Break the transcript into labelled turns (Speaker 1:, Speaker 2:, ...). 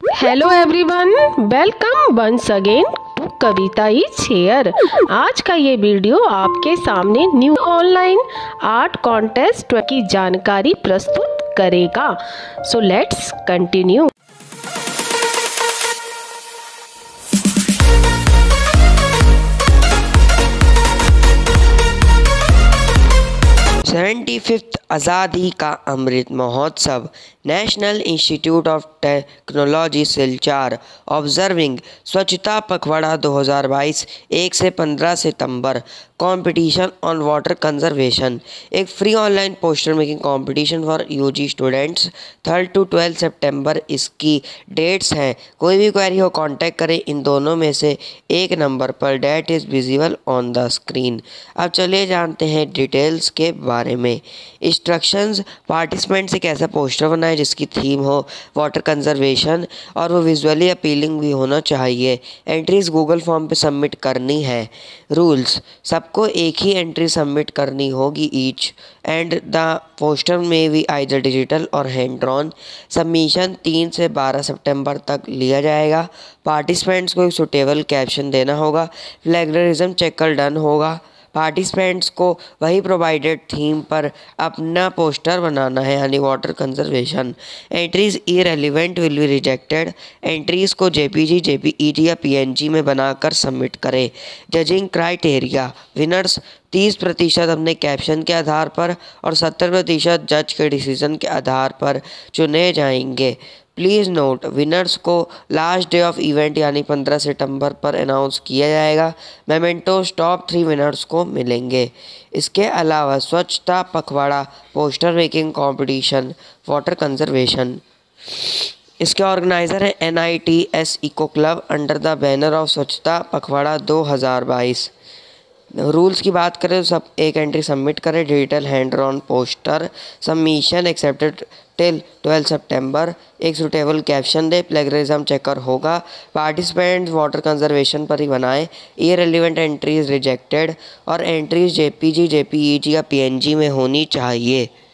Speaker 1: Hello everyone welcome once again Kavita is here आज का ये वीडियो आपके सामने न्यू ऑनलाइन आर्ट कॉन्टेस्ट की जानकारी प्रस्तुत करेगा। So let's continue
Speaker 2: seventy fifth आज़ादी का Amrit Mahotsav national institute of technology Silchar observing Swachhata Pakhwada 2022 1 से 15 सितंबर कंपटीशन ऑन वाटर कंजर्वेशन एक free online poster making competition for UG students third to twelfth सितंबर इसकी डेट्स हैं। कोई भी क्वेरी हो कांटेक्ट करें इन दोनों में से एक नंबर पर। Date is visible on the screen अब चलिए जानते हैं डिटेल्स के बारे में। इंस्ट्रक्शंस पार्टिसिपेंट से कैसा पोस्टर बनाए जिसकी थीम हो वाटर कंजर्वेशन और वो विजुअली अपीलिंग भी होना चाहिए। एंट्रीज गूगल फॉर्म पे सबमिट करनी है। रूल्स सबको एक ही एंट्री सबमिट करनी होगी ईच एंड द पोस्टर में भी आइदर डिजिटल और हैंड ड्रॉन सबमिशन तीन से बारह सितंबर तक लिया जाएगा। पार्टिसिपेंट्स को एक सुटेबल कैप्शन देना होगा। फ्लैगरिज्म चेकर डन होगा। पार्टिसिपेंट्स को वही प्रोवाइडेड थीम पर अपना पोस्टर बनाना है, यानी water conservation entries irrelevant will be rejected entries को जेपीजी जेपीईटी या पीएनजी में बनाकर सबमिट करें. जजिंग क्राइटेरिया विनर्स तीस प्रतिशत अपने कैप्शन के आधार पर और सत्तर प्रतिशत जज के डिसीज़न के आधार पर चुने जाएँगे. प्लीज़ नोट विनर्स को लास्ट डे ऑफ़ इवेंट यानी 15 सितंबर पर अनाउंस किया जाएगा। मेमेंटोस टॉप थ्री विनर्स को मिलेंगे। इसके अलावा स्वच्छता पखवाड़ा poster making competition water conservation इसके ऑर्गेनाइज़र हैं N I T S eco club under the banner of Swachhata Pakhwada 2022 rules की बात करें तो सब एक एंट्री सबमिट करें digital hand on poster submission accepted till twelfth सितंबर एक सूटेबल कैप्शन दे प्लेगरिज्म चेकर होगा पार्टिसिपेंट वाटर कंजर्वेशन पर ही बनाए ये रेलिवेंट एंट्रीज रिजेक्टेड और एंट्रीज जेपीजी जेपीईजी या पीएनजी में होनी चाहिए।